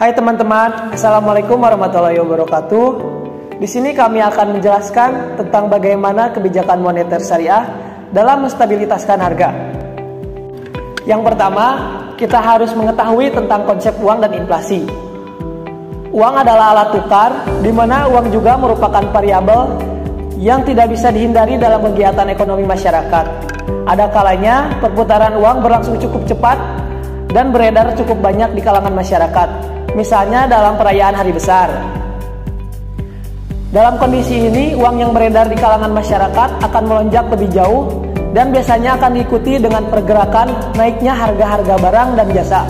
Hai teman-teman, Assalamualaikum warahmatullahi wabarakatuh. Di sini kami akan menjelaskan tentang bagaimana kebijakan moneter syariah dalam menstabilitaskan harga. Yang pertama, kita harus mengetahui tentang konsep uang dan inflasi. Uang adalah alat tukar, di mana uang juga merupakan variabel yang tidak bisa dihindari dalam kegiatan ekonomi masyarakat. Ada kalanya perputaran uang berlangsung cukup cepat dan beredar cukup banyak di kalangan masyarakat misalnya dalam perayaan hari besar. Dalam kondisi ini, uang yang beredar di kalangan masyarakat akan melonjak lebih jauh dan biasanya akan diikuti dengan pergerakan naiknya harga-harga barang dan jasa.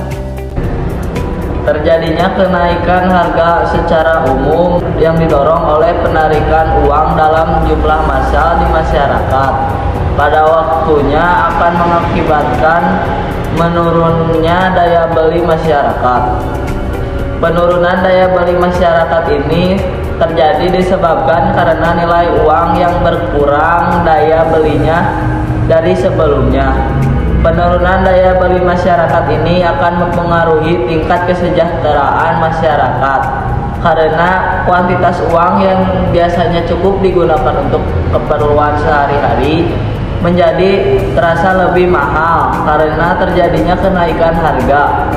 Terjadinya kenaikan harga secara umum yang didorong oleh penarikan uang dalam jumlah massal di masyarakat. Pada waktunya akan mengakibatkan menurunnya daya beli masyarakat. Penurunan daya beli masyarakat ini terjadi disebabkan karena nilai uang yang berkurang daya belinya dari sebelumnya. Penurunan daya beli masyarakat ini akan mempengaruhi tingkat kesejahteraan masyarakat karena kuantitas uang yang biasanya cukup digunakan untuk keperluan sehari-hari menjadi terasa lebih mahal karena terjadinya kenaikan harga.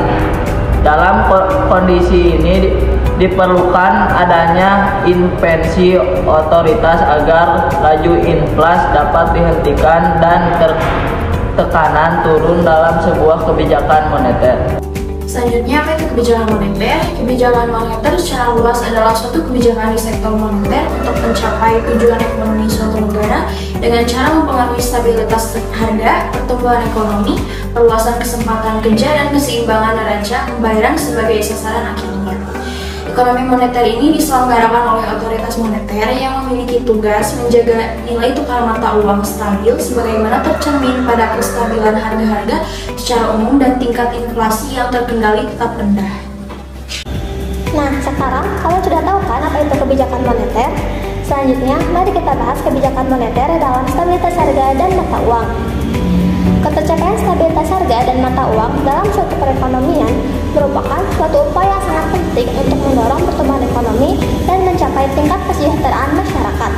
Dalam kondisi ini diperlukan adanya intervensi otoritas agar laju inflasi dapat dihentikan dan tekanan turun dalam sebuah kebijakan moneter. Selanjutnya, apa itu kebijakan moneter? Kebijakan moneter secara luas adalah suatu kebijakan di sektor moneter untuk mencapai tujuan ekonomi suatu negara dengan cara mempengaruhi stabilitas harga, pertumbuhan ekonomi, perluasan kesempatan kerja, dan keseimbangan neraca pembayaran sebagai sasaran akhirnya. Ekonomi moneter ini diselenggarakan oleh otoritas moneter yang memiliki tugas menjaga nilai tukar mata uang stabil sebagaimana tercermin pada kestabilan harga-harga secara umum dan tingkat inflasi yang terkendali tetap rendah. Nah, sekarang kalian sudah tahu kan apa itu kebijakan moneter? Selanjutnya, mari kita bahas kebijakan moneter dalam stabilitas harga dan mata uang. Ketercapaian stabilitas harga dan mata uang dalam suatu perekonomian merupakan suatu upaya sangat penting untuk mendorong pertumbuhan ekonomi dan mencapai tingkat kesejahteraan masyarakat.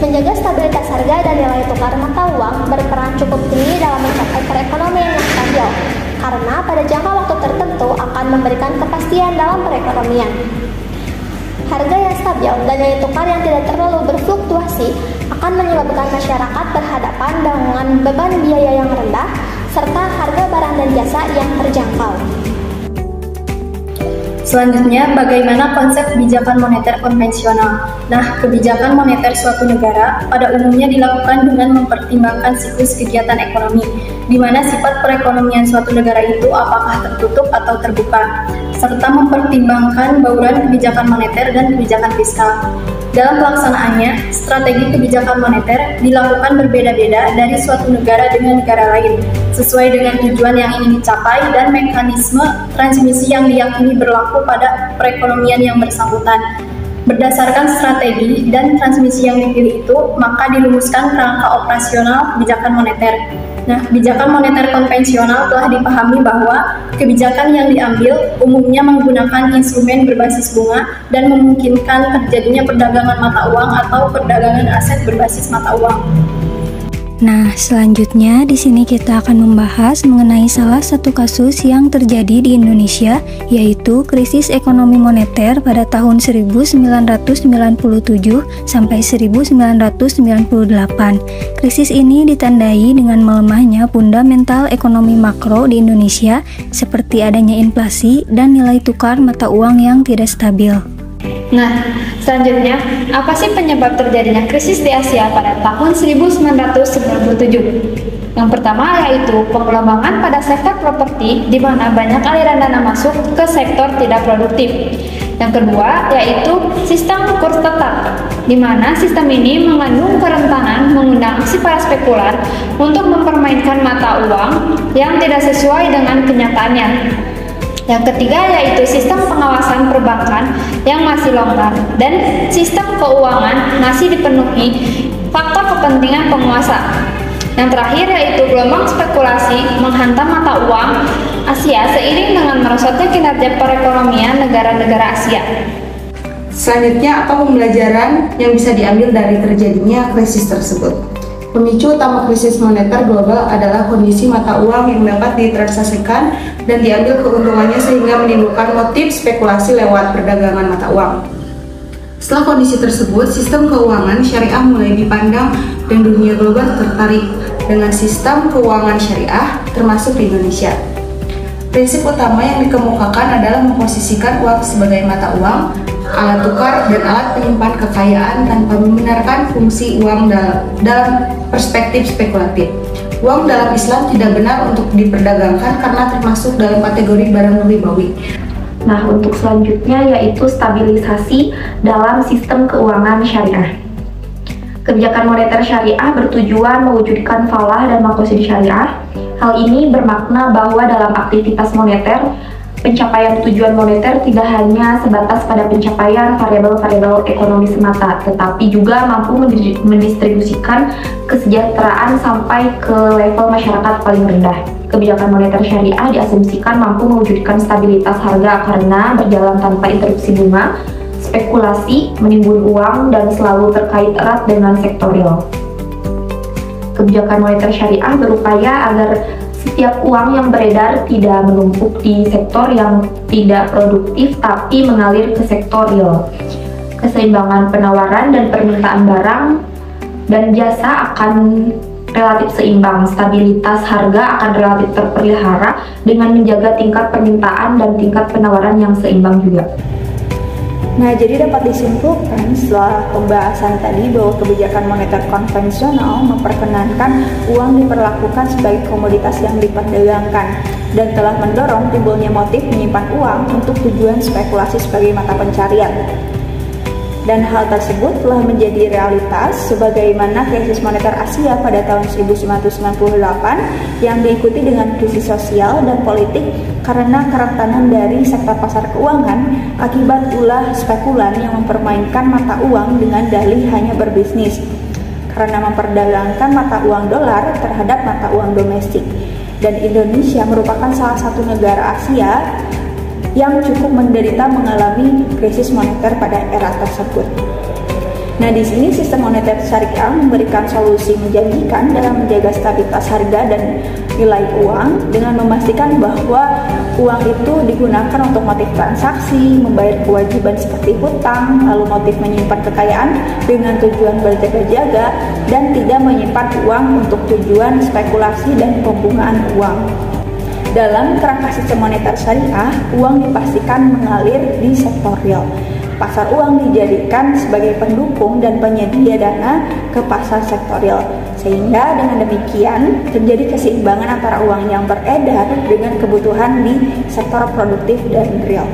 Menjaga stabilitas harga dan nilai tukar mata uang berperan cukup tinggi dalam mencapai perekonomian yang stabil, karena pada jangka waktu tertentu akan memberikan kepastian dalam perekonomian. Harga yang stabil dan nilai tukar yang tidak terlalu berfluktuasi akan menyebabkan masyarakat berhadapan dengan beban biaya yang rendah serta harga barang dan jasa yang terjangkau. Selanjutnya, bagaimana konsep kebijakan moneter konvensional? Nah, kebijakan moneter suatu negara pada umumnya dilakukan dengan mempertimbangkan siklus kegiatan ekonomi, di mana sifat perekonomian suatu negara itu apakah tertutup atau terbuka, serta mempertimbangkan bauran kebijakan moneter dan kebijakan fiskal. Dalam pelaksanaannya, strategi kebijakan moneter dilakukan berbeda-beda dari suatu negara dengan negara lain, sesuai dengan tujuan yang ingin dicapai dan mekanisme transmisi yang diyakini berlaku pada perekonomian yang bersangkutan. Berdasarkan strategi dan transmisi yang dipilih itu, maka dirumuskan kerangka operasional kebijakan moneter. Nah, kebijakan moneter konvensional telah dipahami bahwa kebijakan yang diambil umumnya menggunakan instrumen berbasis bunga dan memungkinkan terjadinya perdagangan mata uang atau perdagangan aset berbasis mata uang. Nah, selanjutnya di sini kita akan membahas mengenai salah satu kasus yang terjadi di Indonesia, yaitu krisis ekonomi moneter pada tahun 1997 sampai 1998. Krisis ini ditandai dengan melemahnya fundamental ekonomi makro di Indonesia, seperti adanya inflasi dan nilai tukar mata uang yang tidak stabil. Nah, selanjutnya, apa sih penyebab terjadinya krisis di Asia pada tahun 1997? Yang pertama yaitu penggelombang pada sektor properti di mana banyak aliran dana masuk ke sektor tidak produktif. Yang kedua yaitu sistem kurs tetap, di mana sistem ini mengandung kerentanan mengundang aksi para spekulan untuk mempermainkan mata uang yang tidak sesuai dengan kenyataannya. Yang ketiga yaitu sistem pengawasan perbankan yang masih longgar dan sistem keuangan masih dipenuhi faktor kepentingan penguasa. Yang terakhir yaitu gelombang spekulasi menghantam mata uang Asia seiring dengan merosotnya kinerja perekonomian negara-negara Asia. Selanjutnya, apa pembelajaran yang bisa diambil dari terjadinya krisis tersebut? Pemicu utama krisis moneter global adalah kondisi mata uang yang dapat ditransaksikan dan diambil keuntungannya sehingga menimbulkan motif spekulasi lewat perdagangan mata uang. Setelah kondisi tersebut, sistem keuangan syariah mulai dipandang dan dunia global tertarik dengan sistem keuangan syariah termasuk di Indonesia. Prinsip utama yang dikemukakan adalah memposisikan uang sebagai mata uang alat tukar dan alat penyimpan kekayaan tanpa membenarkan fungsi uang dalam perspektif spekulatif. Uang dalam Islam tidak benar untuk diperdagangkan karena termasuk dalam kategori barang ribawi. Nah, untuk selanjutnya yaitu stabilisasi dalam sistem keuangan syariah. Kebijakan moneter syariah bertujuan mewujudkan falah dan makosid syariah. Hal ini bermakna bahwa dalam aktivitas moneter pencapaian tujuan moneter tidak hanya sebatas pada pencapaian variabel-variabel ekonomi semata, tetapi juga mampu mendistribusikan kesejahteraan sampai ke level masyarakat paling rendah. Kebijakan moneter syariah diasumsikan mampu mewujudkan stabilitas harga karena berjalan tanpa interupsi bunga, spekulasi, menimbun uang, dan selalu terkait erat dengan sektor real. Kebijakan moneter syariah berupaya agar setiap uang yang beredar tidak menumpuk di sektor yang tidak produktif tapi mengalir ke sektor real. Keseimbangan penawaran dan permintaan barang dan jasa akan relatif seimbang, stabilitas harga akan relatif terpelihara dengan menjaga tingkat permintaan dan tingkat penawaran yang seimbang juga. Nah, jadi dapat disimpulkan setelah pembahasan tadi bahwa kebijakan moneter konvensional memperkenankan uang diperlakukan sebagai komoditas yang diperdagangkan dan telah mendorong timbulnya motif menyimpan uang untuk tujuan spekulasi sebagai mata pencarian dan hal tersebut telah menjadi realitas sebagaimana krisis moneter Asia pada tahun 1998 yang diikuti dengan krisis sosial dan politik karena kerentanan dari sektor pasar keuangan akibat ulah spekulan yang mempermainkan mata uang dengan dalih hanya berbisnis. Karena memperdagangkan mata uang dolar terhadap mata uang domestik. Dan Indonesia merupakan salah satu negara Asia yang cukup menderita mengalami krisis moneter pada era tersebut. Nah, di sini sistem moneter syariah memberikan solusi menjanjikan dalam menjaga stabilitas harga dan nilai uang dengan memastikan bahwa uang itu digunakan untuk motif transaksi, membayar kewajiban seperti hutang, lalu motif menyimpan kekayaan dengan tujuan berjaga-jaga dan tidak menyimpan uang untuk tujuan spekulasi dan pembungaan uang. Dalam kerangka sistem moneter syariah, uang dipastikan mengalir di sektor real. Pasar uang dijadikan sebagai pendukung dan penyedia dana ke pasar sektorial. Sehingga dengan demikian terjadi keseimbangan antara uang yang beredar dengan kebutuhan di sektor produktif dan real.